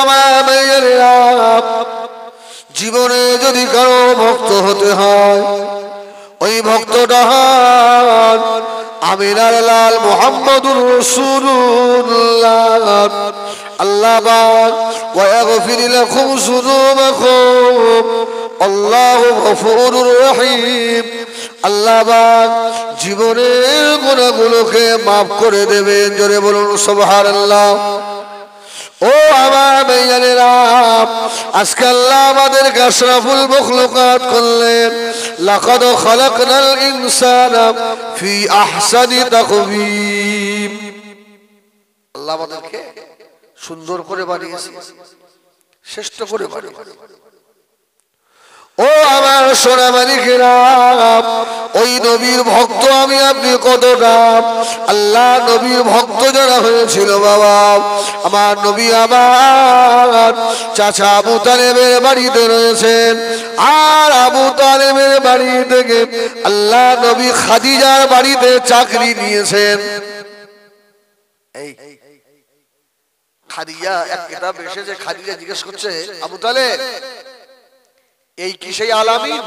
আমার জীবনে যদি কারও ভক্ত হতে হয়, ওই ভক্তটা হন আমিনার লাল মোহাম্মদুর রসুল্লাহ আল্লাহবাদ কয়াগ ফিরিলে খুব সুযোগ আল্লাহ গফরুর রহিম। আল্লাহবাদ জীবনের গুণাগুলোকে মাফ করে দেবেন। জোরে বলুন সবহার আল্লাহ ও আমার মেয়েরা আজকে আল্লাহ আমাদের আশরাফুল মখলুকাত করলেন। লাকাদ খালাকনাল ইনসানা ফি আহসানি তাকবীম আল্লাহ আমাদেরকে সুন্দর করে বানিয়েছে, শ্রেষ্ঠ করে বানিয়েছে। ও আমার সোনা মালিকেরা ওই নবীর ভক্ত আমি আপনি কতটা? আল্লাহ নবীর ভক্ত যারা হয়েছিল বাবা, আমার নবী আমার চাচা আবু তালেবের বাড়িতে রয়েছেন। আর আবু তালেবের বাড়ি থেকে আল্লাহ নবী খাদিজার বাড়িতে চাকরি নিয়েছেন। এই, খাদিজা, এক জিজ্ঞেস করছে, আবু তালেব, এই কি সেই আলামিন?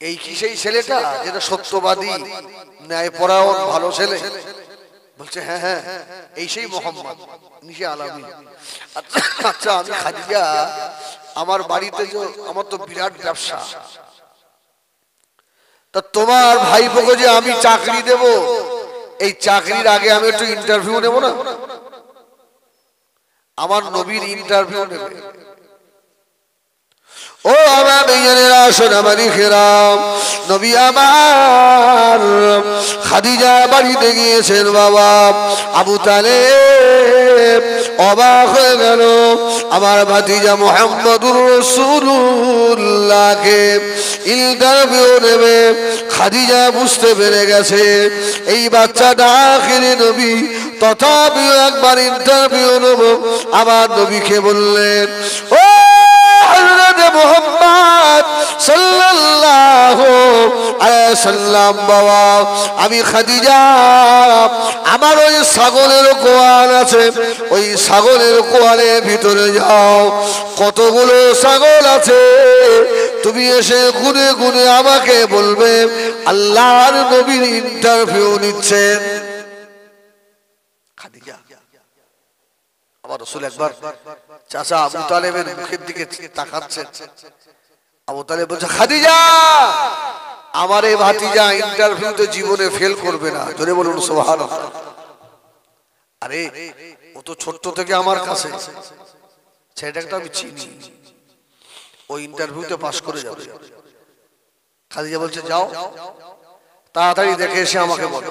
এই কি সেই ছেলেটা যেটা সত্যবাদী ন্যায় পরায়ণ ভালো ছেলে? বলছে হ্যাঁ হ্যাঁ এই সেই মোহাম্মদ নিশে আচ্ছা, আচ্ছা আমি খাদিজা আমার বাড়িতে যে আমার তো বিরাট ব্যবসা। তা তোমার ভাইপোকে যে আমি চাকরি দেব এই চাকরির আগে আমি একটু ইন্টারভিউ নেব না? আমার নবীর ইন্টারভিউ নেবে। ও আমার মেয়েরা সোনামারি খেরাম নবী আমার খাদিজা বাড়িতে গিয়েছেন বাবা। আবু তালে অবাক হয়ে গেল। আমার ভাতিজা মোহাম্মদুর রসুল্লাহকে ইন্টারভিউ নেবে। খাদিজা বুঝতে পেরে গেছে, এই বাচ্চাটা আখিরি নবী। তথাপিও একবার ইন্টারভিউ নেব, আমার নবীকে বললেন, ও আমি আমার ওই ছাগলের কোয়াল আছে, ওই ছাগলের কোয়ালের ভিতরে যাও, কতগুলো ছাগল আছে, তুমি এসে গুনে গুনে আমাকে বলবে, আল্লাহর নবীর ইন্টারভিউ নিচ্ছেন। খাদিজা রসুল একবার আবু তালেবের মুখের দিকে তাকাচ্ছেন। আবু তালেব বলছে, খাদিজা, আমার এই ভাতিজা ইন্টারভিউতে জীবনে ফেল করবে না। জোরে বলুন সোহান আরে, ও তো ছোট্ট থেকে আমার কাছে। ছেলেটাকে তো আমি চিনি। ও ইন্টারভিউতে পাশ করে যাবে। খাদিজা বলছে, যাও, তাড়াতাড়ি দেখে এসে আমাকে বলো।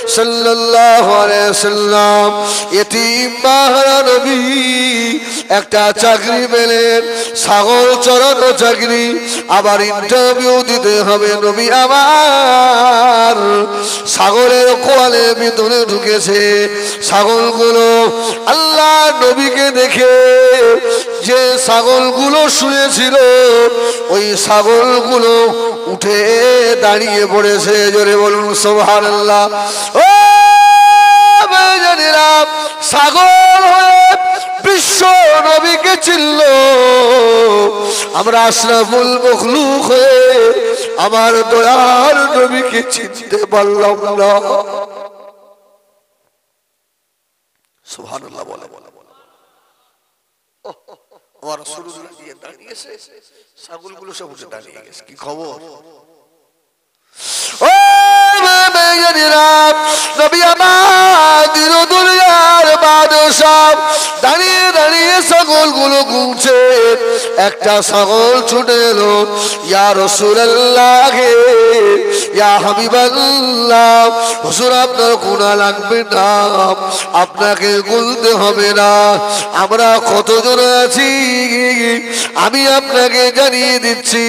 সাল্লাল্লাহু আলাইহি সাল্লাম এতিম মাহারা নবী, একটা চাকরি পেলেন, ছাগল চড়ানো চাকরি, আবার ইন্টারভিউ দিতে হবে নবী আমার। ছাগলের কোয়ালের ভিতরে ঢুকেছে। ছাগলগুলো আল্লাহ নবীকে দেখে যে ছাগলগুলো শুয়েছিল, ওই ছাগলগুলো উঠে দাঁড়িয়ে পড়েছে। জোরে বলুন সোহান আল্লাহ ছাগল হয়ে বিশ্ব নবীকে চিনল। আমরা আশরাফুল মখলুক হয়ে আমার দয়ার নবীকে চিনতে পারলাম না। সুবহানাল্লাহ, বলে বলে আমার রাসূলুল্লাহ দাঁড়িয়েছে ছাগলগুলো সব উঠে দাঁড়িয়ে গেছে। কি খবর? নবী দাঁড়িয়ে ছাগলগুলো ঘুমছে একটা ছাগল ছুটে এলো, ইয়া রাসূলুল্লাহ, ইয়া হাবিবাল্লাহ, হুজুর, আপনার গুনাহ লাগবে না, আপনাকে গুলতে হবে না। আমরা কতজন আছি? আমি আপনাকে জানিয়ে দিচ্ছি,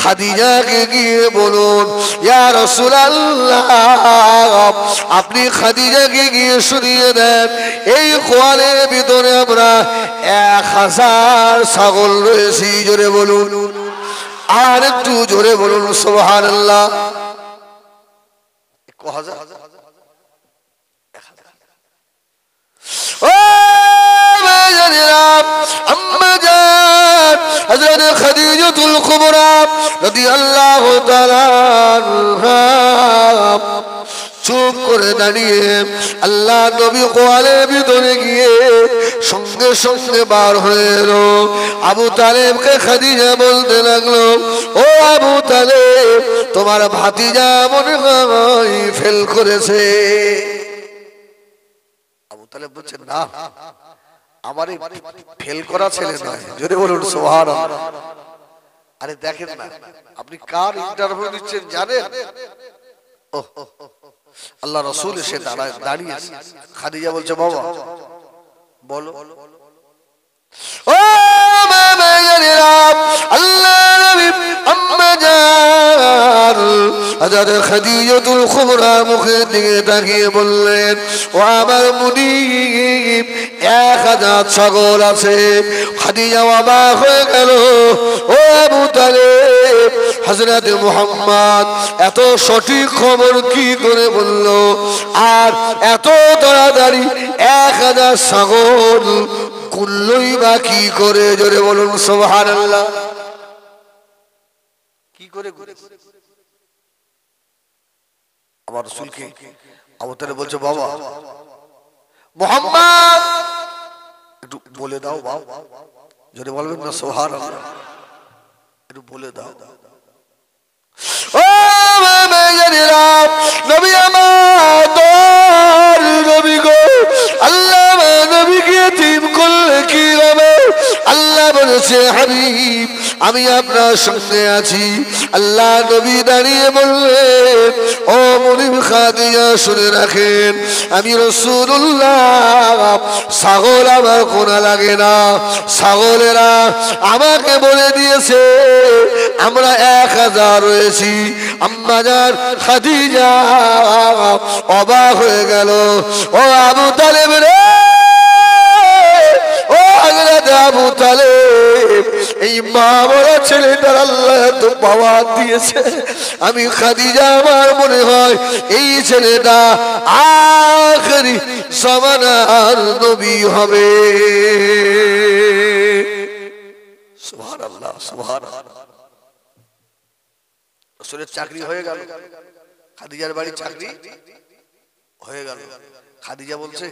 খাদিজাকে গিয়ে বলুন, ইয়া রাসূলুল্লাহ, আপনি খাদিজাকে গিয়ে শুনিয়ে দেন। এই কোয়ালের ভিতরে আমরা এক হাজার ছাগল রয়েছি, জোরে বলুন। আর একটু জোরে বলুন সোহান আল্লাহ ক হাজার। ও চুপ করে দাঁড়িয়ে আল্লাহ নবী কোয়ালের ভিতরে গিয়ে সঙ্গে সঙ্গে বার হয়ে এলো। আবু তালেবকে খাদিজা বলতে লাগল ও আবু তালেব তোমার ভাতিজা মনে হয় ফেল করেছে? আবু তালেব বলছে না আমার ফেল করা ছেলে নয়। যদি বলুন সোহার আরে দেখেন না আপনি কার ইন্টারভিউ দিচ্ছেন জানেন? ওহ, আল্লাহ রসুল এসে দাঁড়ায় খাদিজা বলছে, বাবা, বলো। দিকে তাকিয়ে বললেন এক ছাগল আছে। খাদিজা অবাক হয়ে গেল। ও আবু তালেব হযরত মুহাম্মদ, এত সঠিক খবর কি করে বলল? আর এত তাড়াতাড়ি এক হাজার সাগর কুল্লই বা কি করে? জোরে বলুন, সুবহানাল্লাহ। কি করে আমার রসুলকে আবতারে বলছে, বাবা, মোহাম্মদ, একটু বলে দাও, বাবা। বলবেন না সোহার একটু বলে দাও। বলেছে, হাবিব, আমি আপনার সঙ্গে আছি। আল্লাহ নবী দাঁড়িয়ে বললেন, ও মনিম খাদিয়া শুনে রাখেন, আমি রসুল্লাহ ছাগল আমার কোনা লাগে না। ছাগলেরা আমাকে বলে দিয়েছে, আমরা এক হাজার রয়েছি। আম্মাজার খাদিজা অবাক হয়ে গেল, ও আবু তালেব রে, ও আবু তালেব এই মা বড় ছেলেটার আল্লাহ তো পাওয়া দিয়েছে। আমি খাদিজা, আমার মনে হয় এই ছেলেটা আখরি সমানার নবী হবে। চাকরি হয়ে চাকরি হয়ে গেল। খাদিজা বলছে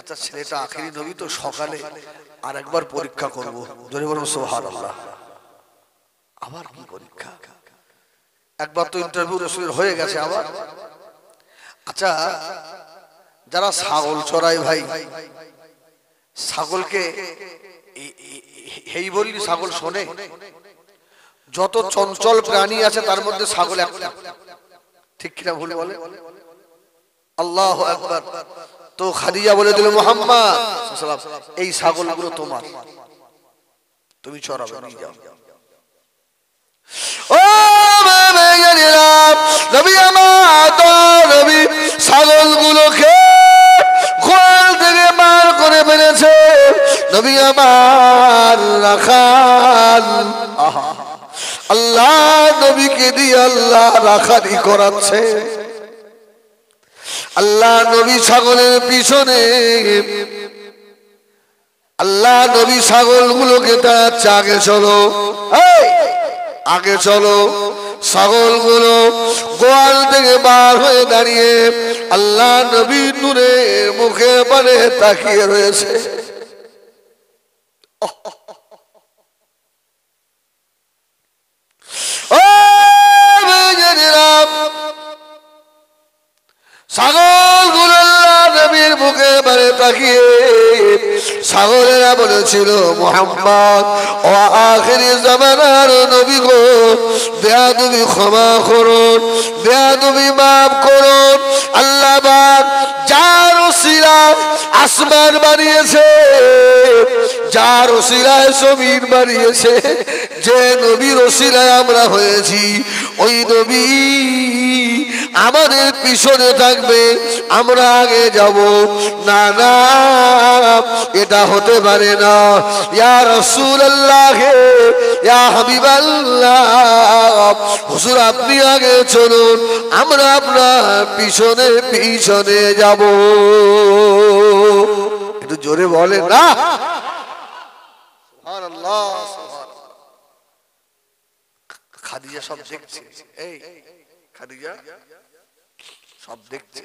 আচ্ছা ছেলেটা আখেরি নবী তো সকালে। আর একবার পরীক্ষা করব। জোরে বলুন সোহার আল্লাহ আবার কি পরীক্ষা? একবার তো ইন্টারভিউ রসুলের হয়ে গেছে আবার। আচ্ছা যারা ছাগল চড়ায় ভাই, ছাগলকে এই বললি ছাগল শোনে? যত চঞ্চল প্রাণী আছে তার মধ্যে ছাগল একটা। ঠিক কিনা ভুলে বলে? আল্লাহ একবার তো খাদিজা বলে দিল, মোহাম্মদ, এই ছাগলগুলো তোমার। তুমি চড়াবে নিয়ে যাও। আল্লাহ নবীকে দিয়ে আল্লাহ রাখারি করাচ্ছে। আল্লাহ নবী ছাগলের পিছনে। আল্লাহ নবী ছাগল গুলোকে তাড়াচ্ছে আগে চলো আগে চলো। ছাগলগুলো গোয়াল থেকে বার হয়ে দাঁড়িয়ে আল্লাহ নবী নূরে মুখে পানে তাকিয়ে রয়েছে। ছাগলগুলো নবীর মুখে বারে তাকিয়ে ছাগলেরা বলেছিল, মোহাম্মদ, ও আখেরি জামানার নবী গো বেয়া তুমি ক্ষমা করুন বেয়া তুমি মাফ করুন। আল্লাহ যার ওসিলা আসমান বানিয়েছে যার ওসিলায় জমিন বানিয়েছে, যে নবীর ওসিলায় আমরা হয়েছি, ওই নবী আমাদের পিছনে থাকবে, আমরা আগে যাব। না না, এটা হতে পারে না। ইয়া রাসূলুল্লাহ, ইয়া হাবিবাল্লাহ, হুজুর, আপনি আগে চলুন, আমরা আপনার পিছনে পিছনে যাব। একটু জোরে বলে না। খাদিজা সব দেখছে? এই খাদিজা সব দেখছে।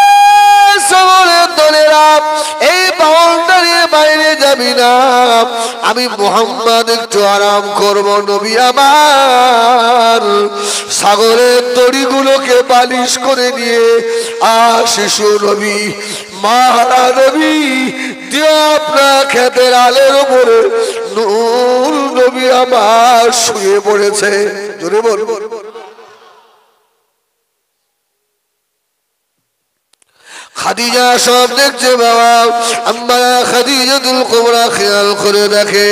যাবি না। আমি মোহাম্মদ একটু আরাম করব, নবী আমার। সাগরের দড়িগুলোকে বালিশ করে নিয়ে আর শিশু নবী মাহারা নবী দিয়ে আপনার ক্ষেতের আলের উপরে। নূর নবী আমার শুয়ে পড়েছে। জোরে বলব খাদিজা সব দেখছে বাবা। আম্মা খাদিজাতুল কুবরা খেয়াল করে দেখে।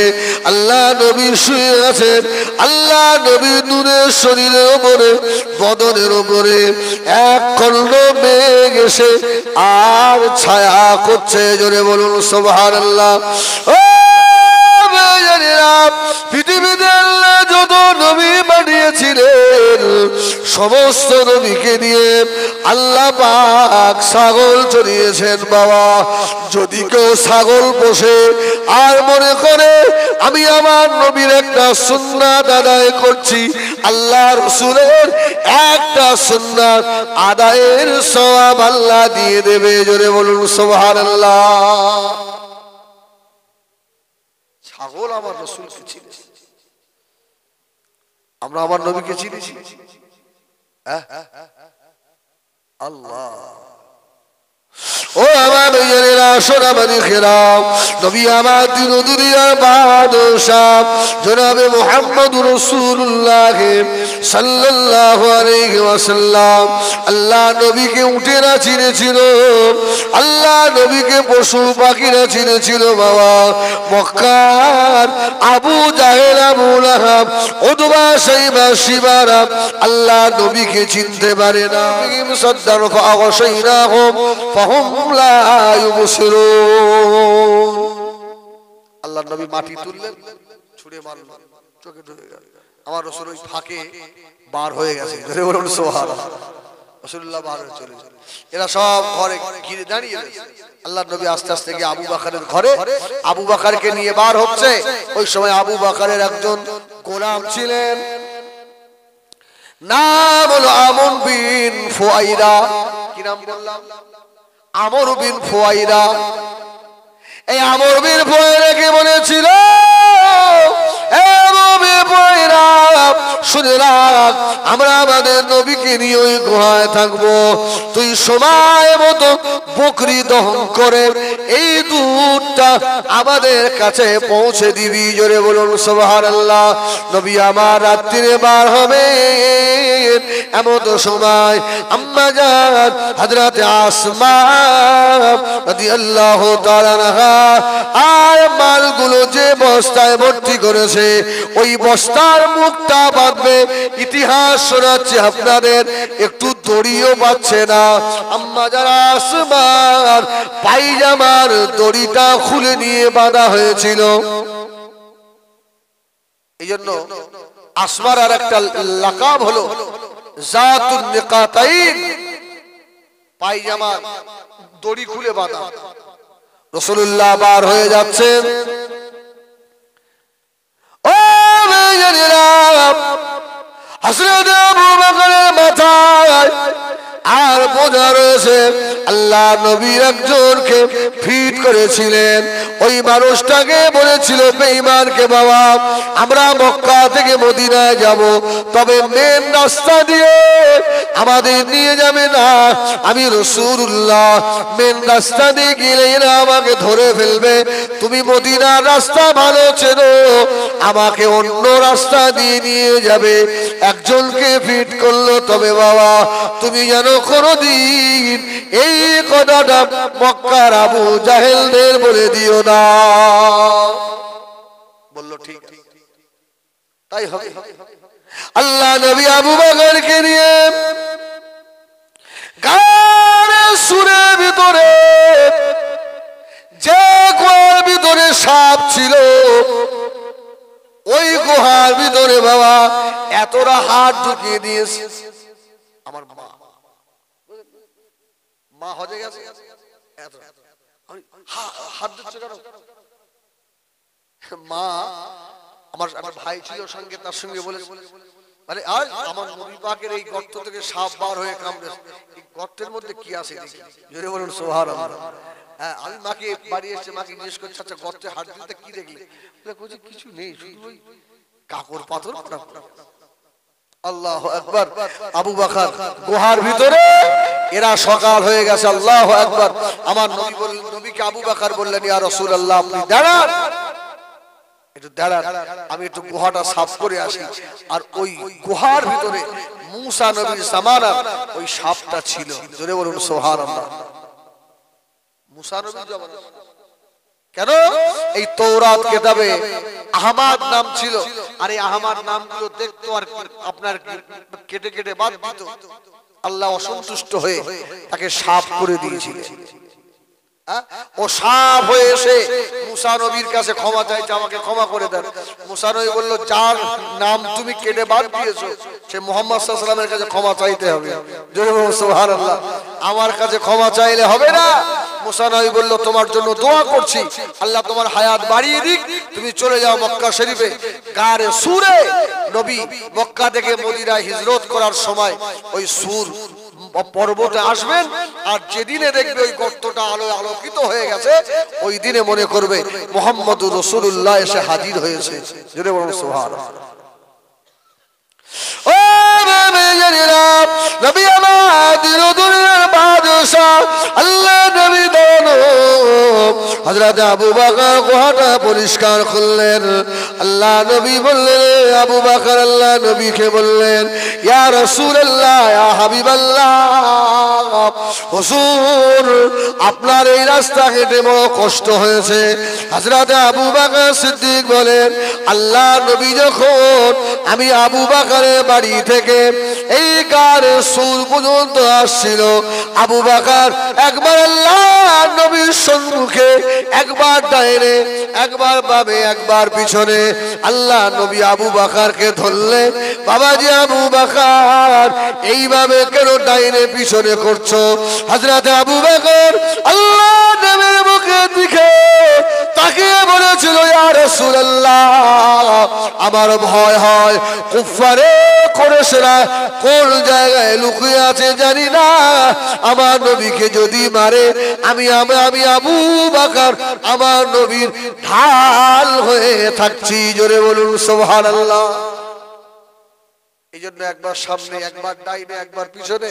আল্লাহ নবী শুয়ে আছেন আল্লাহ নবী নূরের শরীরের ওপরে বদনের ওপরে। এক খণ্ড মেঘ এসে আর ছায়া করছে। জোরে বলুন ও ভাইজানেরা, পৃথিবীতে আল্লাহ যত নবী পাঠিয়েছিলেন সমস্ত নবীকে নিয়ে আল্লাহ পাক ছাগল চড়িয়েছেন, বাবা। যদি কেউ ছাগল পোষে আর মনে করে, আমি আমার নবীর একটা সুন্নাত আদায় করছি, আল্লাহ রসুলের একটা সুন্নাত আদায়ের সওয়াব আল্লাহ দিয়ে দেবে। জোরে বলুন, সুবহানাল্লাহ। ছাগল আমার রসুলকে চিনেছি আমরা আমার নবীকে চিনেছি হ্যাঁ? আল্লাহ ও আমার ভাইয়েরা সোনামানি খেরাম নবী আমার দিন দুনিয়ার বাদশাহ, জনাবে মোহাম্মদ রসুল্লাহ সাল্লাল্লাহু আলাইহি ওয়াসাল্লাম। আল্লাহ নবীকে উটেরা চিনেছিল, আল্লাহ নবীকে পশু পাখিরা চিনেছিল বাবা। মক্কার আবু জাহেল, আবু লাহাব উতবা সাইবা, শিবারা আল্লাহ নবীকে চিনতে পারে না। সদ্দার লা ইউবসিরুন আল্লাহ নবী মাটি তুললেন, ছুঁড়ে চোখে গেল। আমার রসুল ওই ফাঁকে বার হয়ে গেছে। ধরে বলুন সোহারা রসুল্লাহ বার হয়ে চলে এরা সব ঘরে ঘিরে দাঁড়িয়ে আল্লাহ নবী আস্তে আস্তে গিয়ে আবু বাকারের ঘরে, আবু বাকারকে নিয়ে বার হচ্ছে। ওই সময় আবু বাকারের একজন গোলাম ছিলেন। নাম হলো আমন বিন ফুয়াইরা। কি নাম বললাম? আমর বিন ফুয়াইরা। এই আমর বিন ফুয়াইরাকে বলেছিল? "এ আমর বিন ফুয়াইরা, শুনে রাখ, আমরা আমাদের নবীকে নিয়ে ওই গুহায় থাকব। তুই সময় মতো বকরি দহন করে এই দুধটা আমাদের কাছে পৌঁছে দিবি। জোরে বলুন সোহার আল্লাহ নবী আমার রাত্রিরে বার হবে। এমন সময় আম্মা যান হযরতে আসমা তাআলা আর মালগুলো যে বস্তায় ভর্তি করেছে, ওই বস্তার মুখটা বাঁধবে ইতিহাস শোনাচ্ছে আপনাদের। একটু দড়িও পাচ্ছে না। আম্মা যারা আসমার পাইজামার দড়িটা খুলে নিয়ে বাঁধা হয়েছিল। এই জন্য আসমার আর একটা লাকাব হলো পাইজামা দড়ি খুলে বাঁধা। রসুল্লাহ বার হয়ে যাচ্ছেন। বকরের মাথায় আর বোঝা রয়েছে। আল্লাহ নবীর একজনকে ফিট করেছিলেন। ওই মানুষটাকে বলেছিল, বেঈমানকে বাবা, আমরা মক্কা থেকে মদিনায় যাব, তবে মেন রাস্তা দিয়ে আমাদের নিয়ে যাবে না। আমি রসুল্লাহ মেন রাস্তা দিয়ে গেলে এরা আমাকে ধরে ফেলবে। তুমি মদিনার রাস্তা ভালো চেনো, আমাকে অন্য রাস্তা দিয়ে নিয়ে যাবে। একজনকে ফিট করল, তবে বাবা, তুমি যেন কোনোদিন এই কথাটা মক্কার আবু জাহেলদের বলে দিও না। বলল, ঠিক তাই হবে। আল্লাহ নবী আবু বকরকে নিয়ে গানের ভিতরে যে গুহার ভিতরে সাপ ছিল, ওই গুহার ভিতরে বাবা এতটা হাত ঢুকিয়ে দিয়েছে। আমার মা মা হজে গেছে? মা, আমার আমার ভাই ছিল সঙ্গে, তার সঙ্গে বলে মানে আর আমার এই গর্ত থেকে সাপ বার হয়ে কামড়ে এই গর্তের মধ্যে কি আছে জোরে বলুন, সুবহানাল্লাহ। হ্যাঁ আমি মাকে বাড়ি এসে মাকে জিজ্ঞেস করছি আচ্ছা গর্তে হাত দিতে কি দেখলে? কিছু নেই, শুধু ওই কাকর পাথর। আল্লাহ একবার আবু বাকার গুহার ভিতরে এরা সকাল হয়ে গেছে আল্লাহ একবার আমার নবী বললেন নবীকে আবু বাকার বললেন ইয়া রাসূলুল্লাহ আপনি দাঁড়ান। একটু দাঁড়ান আমি একটু গুহাটা সাফ করে আসি। আর ওই গুহার ভিতরে মুসা নবীর জামানার ওই সাপটা ছিল। জোরে বলুন সুবহানাল্লাহ। মুসা নবীর কেন? এই তৌরাত কেতাবে আহমাদ নাম ছিল। আর এই আহমাদ নামগুলো দেখতো আর আপনার কেটে কেটে বাদ দিত। আল্লাহ অসন্তুষ্ট হয়ে তাকে সাফ করে দিয়েছিলেন। হ্যাঁ? ও সাপ হয়ে এসে মুসা নবীর কাছে ক্ষমা চাইছে, আমাকে ক্ষমা করে দেন। মুসা নবী বলল, যার নাম তুমি কেটে বাদ দিয়েছ, সে মোহাম্মদ সাল্লামের কাছে ক্ষমা চাইতে হবে। জোরে বলুন সুবহানাল্লাহ। আমার কাছে ক্ষমা চাইলে হবে না? মুসা নবী বলল তোমার জন্য দোয়া করছি। আল্লাহ তোমার হায়াত বাড়িয়ে দিক। তুমি চলে যাও মক্কা শরীফে। গারে সুরে নবী মক্কা থেকে মদিনায় হিজরত করার সময় ওই সুর পর্বতে আসবেন আর যেদিনে দেখবে ওই গর্তটা আলো আলোকিত হয়ে গেছে ওই দিনে মনে করবে মোহাম্মদ রসুল্লাহ এসে হাজির হয়েছে। জোরে বলুন নবী নবী আমার দিল দুনিয়ার বাদশাহ, আল্লাহ নবী আবু বকর গুহাটা পরিষ্কার করলেন। আল্লাহ নবী বললেন আবু বকর, আল্লাহ নবীকে বললেন, ইয়া হাবিবাল্লাহ, হুজুর, আপনার এই রাস্তা হেঁটে বড় কষ্ট হয়েছে। হযরত আবু বকর সিদ্দিক বলেন, আল্লাহ নবী যখন আমি আবু বাকারের বাড়ি থেকে এই গানের সুর পর্যন্ত আসছিল, আবু বাকার একবার আল্লাহ নবীর সম্মুখে একবার একবার একবার পিছনে। আল্লাহ নবী আবু বাকারকে বাবাজি আবু বাকার, এইভাবে কেন ডাইনে পিছনে করছ? হাজরাতে আবু বাকর, আল্লাহ নবীর মুখে দিকে তাকিয়ে বলেছিল আমার ভয় হয়। কুফারে করেছেরা কোন জায়গায় লুকিয়ে আছে জানি না। আমার নবীকে যদি মারে আমি আমি আবু বাকার, আমার নবীর ঢাল হয়ে থাকছি। জোরে বলুন, সুবহানাল্লাহ। এই জন্য একবার সামনে, একবার ডাইনে, একবার পিছনে।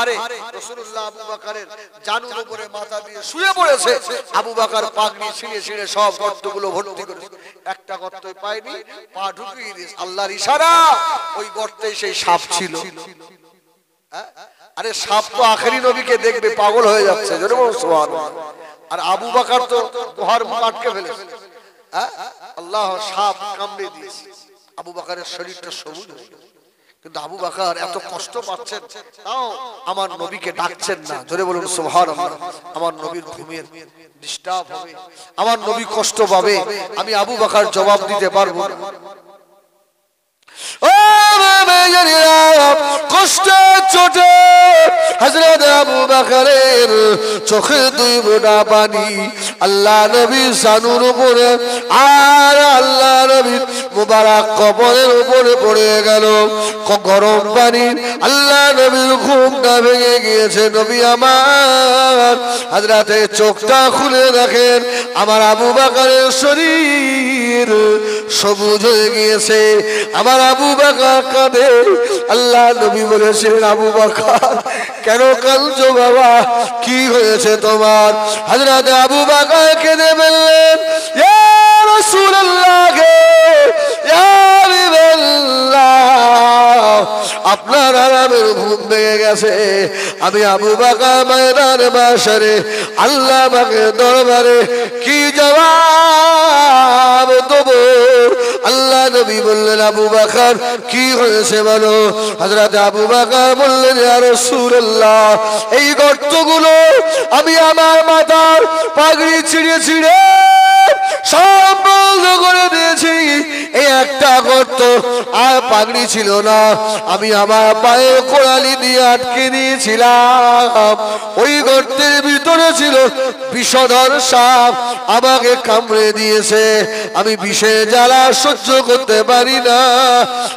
আরে রাসূলুল্লাহ আবু বকরের জানুর উপরে মাথা দিয়ে শুয়ে পড়েছে। আবু বকর পাগড়ি ছিঁড়ে ছিঁড়ে সব গর্তগুলো ভর্তি একটা গর্তই পায়নি, পা ঢুকিয়ে দিয়েছে। আল্লাহর ইশারা, ওই গর্তে সেই সাপ ছিল। হ্যাঁ? আরে সাপ তো আখেরি নবীকে দেখবে, পাগল হয়ে যাচ্ছে। আর আবু বকর তো মুখ আটকে ফেলেছে। হ্যাঁ? আল্লাহ সাপ কামড়ে দিয়েছে। আবু বাকারের শরীরটা সবুজ কিন্তু আবু বাকার এত কষ্ট পাচ্ছেন, তাও আমার নবীকে ডাকছেন না। ধরে বলুন সোহার আমার নবীর ঘুমের ডিস্টার্ব হবে, আমার নবী কষ্ট পাবে, আমি আবু বাকার জবাব দিতে পারব। চোখে দুই বোনা পানি। আল্লাহ নবী সানুর উপরে, আর আল্লাহ নবী মুবারক কবরের উপরে পড়ে গেল। গরম পানি, আল্লাহ নবীর ঘুমটা ভেঙে গিয়েছে নবী আমার। হাজরাতে চোখটা খুলে দেখেন আমার আবু বাকারের শরীর সবুজ হয়ে গিয়েছে। আমার আবু বাকার কাঁদে। আল্লাহ নবী বলেছিলেন আবু বাকার কেন কাঁদছো বাবা? কি হয়েছে তোমার? হাজরাতে আবু বাকার কেঁদে বললেন রাসূলুল্লাহ গে, আপনার আরামের ঘুম ভেঙে গেছে। আমি আবু বাকা বাসারে আল্লাহ দরবারে কি জবাব আল্লাহ নবী বললেন, আবু বাকার, কি হয়েছে বলো? হজরত আবু বাকার বললেন সুরল্লাহ এই গর্তগুলো আমি আমার মাথার পাগড়ি ছিঁড়ে ছিঁড়ে একটা গর্ত আর পাগড়ি ছিল না। আমি আমার পায়ে কোড়ালি দিয়ে আটকে দিয়েছিলাম। ওই গর্তের ভিতরে ছিল বিষধর সাপ। আমাকে কামড়ে দিয়েছে। আমি বিষে জ্বালা সহ্য করতে পারি না।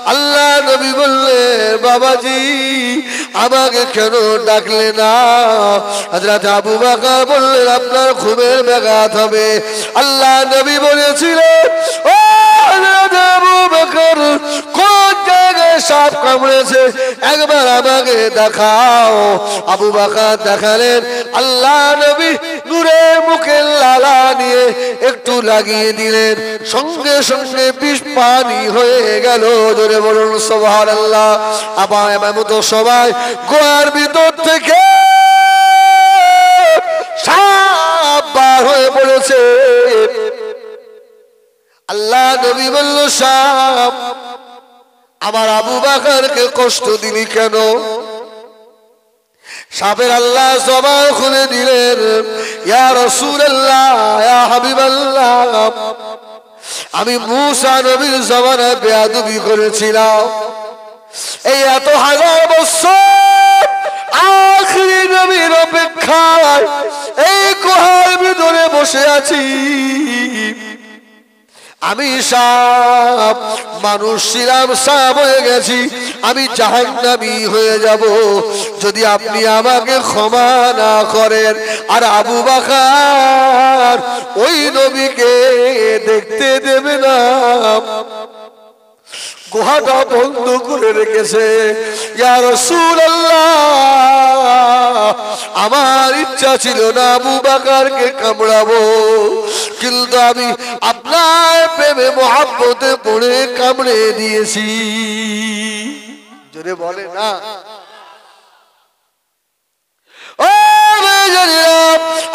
আল্লাহ নবী বললেন, বাবাজি, আমাকে কেন ডাকলে না? হাজরাত আবু বাকার বললেন, আপনার ঘুমের ব্যাঘাত হবে। আল্লাহ নবী বলেছিলেন, ও একটু লাগিয়ে দিলেন। সঙ্গে সঙ্গে বিষ পানি হয়ে গেল। জোরে বলুন সোভার আল্লাহ আবার মতো সবাই গোয়ার ভিতর থেকে সাপ বার হয়ে পড়েছে। আল্লাহ নবী বলল সাপ আমার আবু বাকারকে কষ্ট দিলি কেন? সাপের আল্লাহ সবাই খুলে দিলেন আমি মুসা নবীর জমানায় বেয়াদবি করেছিলাম। এই এত হাজার বছর আখরি নবীর অপেক্ষায় এই গুহার ভিতরে বসে আছি। আমি সাপ মানুষ ছিলাম, সাব হয়ে গেছি। আমি জাহান্নামি হয়ে যাব। যদি আপনি আমাকে ক্ষমা না করেন, আর আবু বাকার ওই নবীকে দেখতে দেবে না। গুহাটা বন্ধ করে রেখেছে। আমার ইচ্ছা ছিল না আবু কামড়াবো, কিন্তু আমি আপনার প্রেমে, মহাব্বতে পড়ে কামড়ে দিয়েছি। জোরে বলে না। ও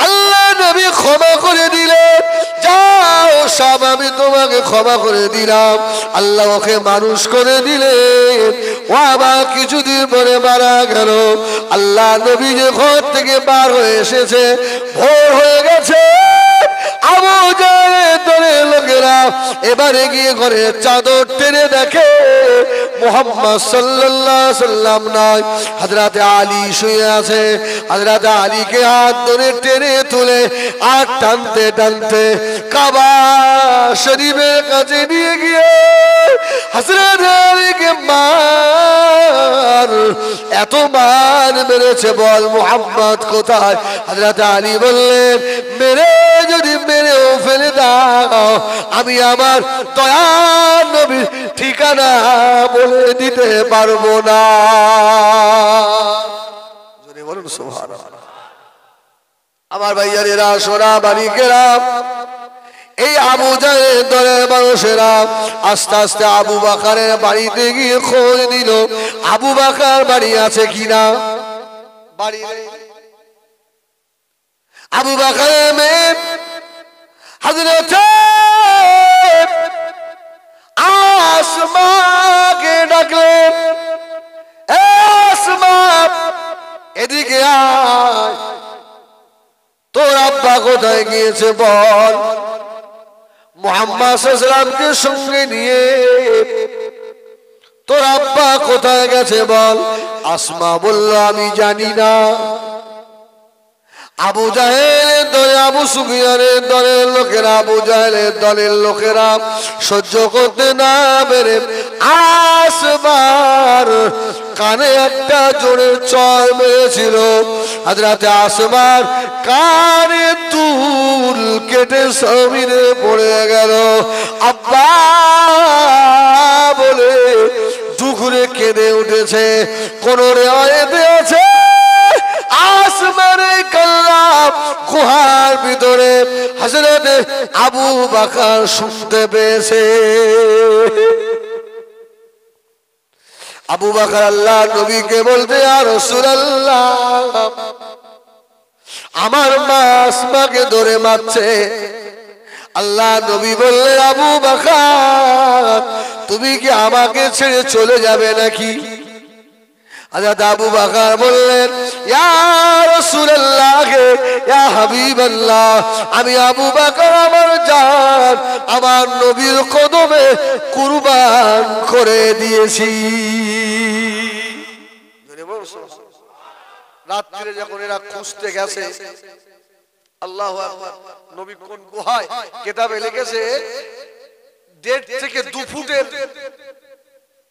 আল্লাহ নবী ক্ষমা করে দিলেন। যাও, সব আমি তোমাকে ক্ষমা করে দিলাম। আল্লাহ ওকে মানুষ করে দিলেন। ও আবার কিছুদিন পরে মারা গেল। আল্লাহ নবী যে ঘর থেকে বার হয়ে এসেছে, ভোর হয়ে গেছে। এবারে গিয়ে ঘরে চাদর টেনে দেখে মোহাম্মদ আলাইহি সাল্লাম নয়। হযরতে আলী শুয়ে আছে। হযরতে আলীকে হাত ধরে টেনে তুলে আর টানতে টানতে কাবা শরীফের কাছে নিয়ে গিয়ে হযরত আলীকে মার। এত মার মেরেছে বল মোহাম্মদ কোথায়? হযরত আলী বললেন, মেরে যদি মেরেও ফেলে দাও, আমি আমার দয়ার নবীর ঠিকানা বলে দিতে পারব না। আমার ভাইয়ারেরা সোনা বাড়িকেরা এই আবু জাহের দলের মানুষেরা আস্তে আস্তে আবু বাকারের বাড়িতে গিয়ে খোঁজ দিল আবু বাকার বাড়ি আছে কিনা? বাড়ি আবু বাকারের মেয়ে, হজরত আসমাকে ডাকলেন, "এ আসমা এদিকে তোর আব্বা কোথায় গিয়েছে বল? মোহাম্মদ সাল্লামকে সঙ্গে নিয়ে, তোর আব্বা কোথায় গেছে বল? আসমা বলল আমি জানি না। আবু জাহেলের দলে, আবু সুফিয়ানের দলের লোকেরা আবু জাহেলের দলের লোকেরা সহ্য করতে না পেরে আসবার কানে একটা জোরে চর মেরেছিল। রাতে আসবার কানে তুল কেটে সমিনে পড়ে গেল। আব্বা বলে, দুঘুরে কেঁদে উঠেছে, কোন রেওয়ায়তে আছে ভিতরে হজরত আবু বাকার শুনতে পেয়েছে। আবু বাকার আল্লাহ নবীকে বলতে আর রসুলাল্লাহ, আমার মা আসমাকে ধরে মারছে। আল্লাহ নবী বললে আবু বাকার, তুমি কি আমাকে ছেড়ে চলে যাবে নাকি? আজাদ আবু বাকার বললেন, ইয়া রাসূলুল্লাহ, ইয়া হাবিবাল্লাহ, আমি আবু বাকার আমার জান, আমার নবীর কদমে কুরবান করে দিয়েছি। রাত্রিরে যখন এরা খুঁজতে গেছে, আল্লাহ নবী কোন গুহায়, কেতাবে লিখেছে, দেড় থেকে দু ফুটের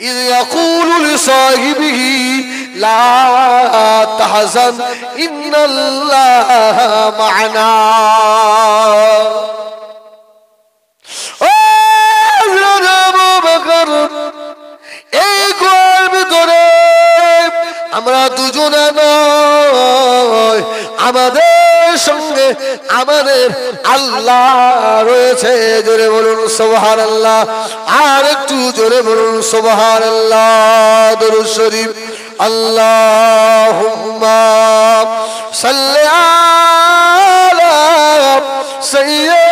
إذ يقول لصاحبه لا تحزن إن الله معنا. আমাদের আল্লাহ রয়েছে। জোরে বলুন সোহার আল্লাহ আর একটু জোরে বলুন সোহার আল্লাহ দরুদ শরীফ। আল্লাহ সাল্লি আলা সাইয়্যিদিনা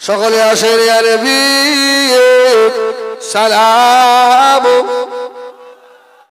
সকলে আসেন সালাম।